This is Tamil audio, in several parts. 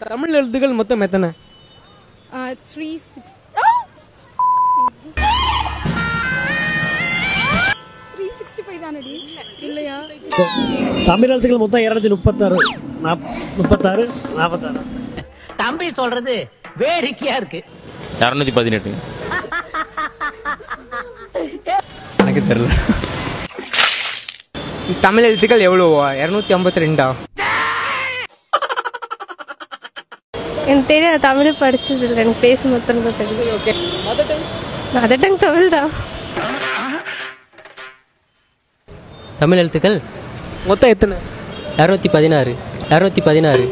தமிழ் எழுத்துக்கள் மொத்தம் எத்தனை? Three six three sixty five தானடி? இல்லையா? தமிழ் எழுத்துக்கள் மொத்தம் இருநூத்தி முப்பத்தாறு முப்பத்தாறு நாற்பத்தாறு தம்பி சொல்றது வேடிக்கையா இருக்கு. இரநூத்தி பதினெட்டு. எனக்கு தெரியல. தமிழ் எழுத்துக்கள் எவ்வளோவா? இரநூத்தி ஐம்பத்தி ரெண்டா? எனக்கு தெரியும் தமிழ் படிச்சது இல்லை. எனக்கு பேச மட்டும் தான் தெரியும். ஓகே மதர் டங் தமிழ் தான். தமிழ் எழுத்துக்கள்? மொத்தம் எத்தனை? இரநூத்தி பதினாறு. இரநூத்தி பதினாறு.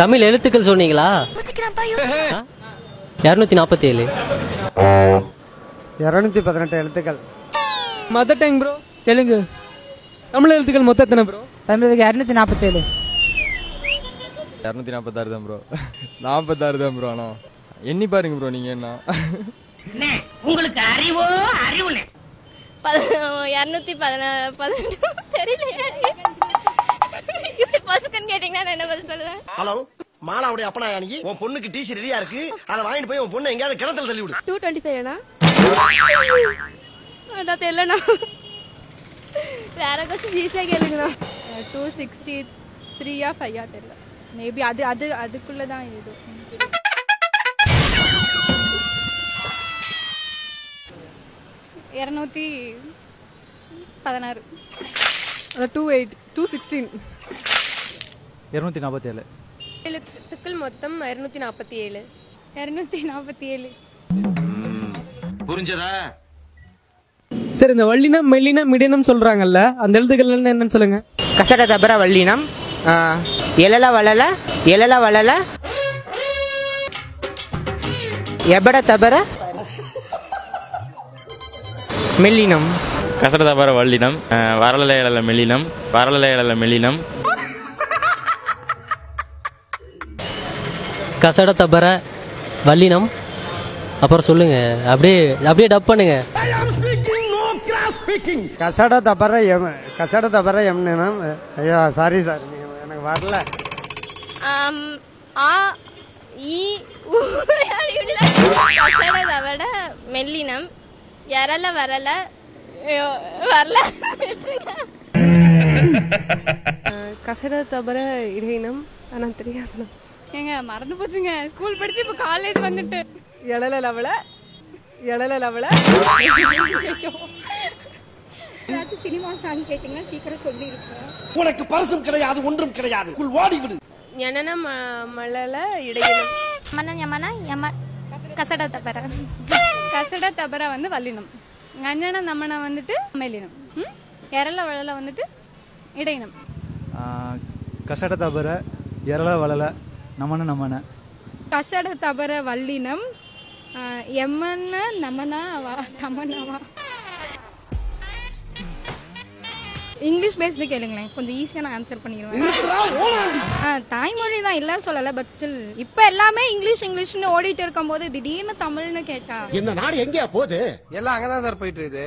தமிழ் எழுத்துக்கள் சொன்னீங்களா? இரநூத்தி நாற்பத்தி ஏழு இருநூத்தி பதினெட்டு எழுத்துக்கள். Mother tongue bro Telugu. Tamil எழுத்துக்கள் மொத்தம் எத்தனை ப்ரோ தமிழுக்கு இரநூத்தி நாற்பத்தேழு இரநூத்தி நாற்பத்தாறு தான் ப்ரோ நாற்பத்தாறு தான் ப்ரோ ஆனால் எண்ணி பாருங்க ப்ரோ நீங்கள் என்ன. உங்களுக்கு அறிவோ அறிவுனே இரநூத்தி பதினா பதினெட்டு தெரியலையே. இப்படி பசுக்கன்னு கேட்டீங்கன்னா நான் என்ன பதில் சொல்லுவேன்? ஹலோ மாலாவுடைய அப்பனா நீ உன் பொண்ணுக்கு டிசி ரெடியா இருக்கு. அதை வாங்கிட்டு போய் உன் பொண்ணை எங்கேயாவது கிணத்துல தள்ளி விடு டூ டுவெண்ட்டி ஃபைவ்னா தெரியலண்ணா. வேற கொஸ்டின் ஈஸியாக கேளுங்கண்ணா. டூ சிக்ஸ்டி த்ரீயா ஃபைவா தெரியல. மேபி அது அது அதுக்குள்ளே தான் இது. இரநூத்தி பதினாறு. டூ எயிட் டூ சிக்ஸ்டீன் இருநூத்தி நாற்பத்தி ஏழு எழுத்துக்கள் மொத்தம் இரநூத்தி நாற்பத்தி ஏழு இரநூத்தி நாற்பத்தி ஏழு புரிஞ்சதா? சரி இந்த வள்ளினம் மெல்லினம் மிடினம் சொல்றாங்கல்ல அந்த எழுத்துக்கள் என்ன என்னன்னு சொல்லுங்க. கசட தபர வள்ளினம் எழல வளல எழல வளல. எபட தபர? மெல்லினம். கசட தபார வல்லினம் வரல இழல மெல்லினம் வரல இழல மெல்லினம். கசட தபர வல்லினம் அப்புறம் சொல்லுங்க அப்படியே அப்படியே டப் பண்ணுங்க. கசட தபர எம் கசட தபர எம் நினம் ஐயோ சாரி சார் எனக்கு வரல ஆ இ உ கசட தவிட மெல்லினம் எரல வரல வரல. கசட தவிர இடையினம் ஆனா தெரியாது ஏங்க மறந்து போச்சுங்க. ஸ்கூல் படிச்சு இப்ப காலேஜ் வந்துட்டு. எழல லவல எழல லவல ஏதாச்சும் சினிமா சாங் கேட்டீங்கன்னா சீக்கிரம் சொல்லி உனக்கு பரிசும் கிடையாது ஒன்றும் கிடையாது. உள் ஓடி விடு. ஞனன மழல இடையினம் மன யமன யம கசட தபர. கசட தபர வந்து வல்லினம். கஞ்சன நம்மன வந்துட்டு மெல்லினம் ம்? எரல வளல வந்துட்டு இடையினம். கசட தபர எரள வளல நமன நமன கசட தபர வல்லினம் எம்மன நமனாவா தமனாவா இங்கிலீஷ் பேஸ்டு கேளுங்களேன். கொஞ்சம் ஈஸியாக நான் ஆன்சர் பண்ணிடுவேன். தாய்மொழி தான் இல்லை சொல்லலை பட் ஸ்டில் இப்போ எல்லாமே இங்கிலீஷ் இங்கிலீஷ்னு ஓடிட்டு இருக்கும்போது திடீர்னு தமிழ்னு கேட்டா. இந்த நாடு எங்கேயா போகுது? எல்லாம் அங்கதான் சார் போயிட்டு இருக்குது.